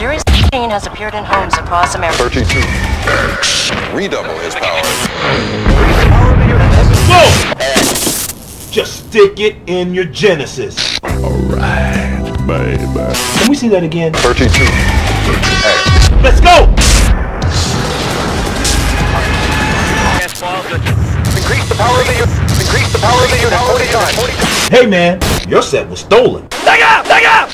Machine has appeared in homes across America. 32. Redouble his power. Whoa! Just stick it in your Genesis. Alright, baby. Can we see that again? 32. Let's go! Increase the power of the unit. Increase the power of the unit 40 times. Hey man, your set was stolen. Take out! Take out!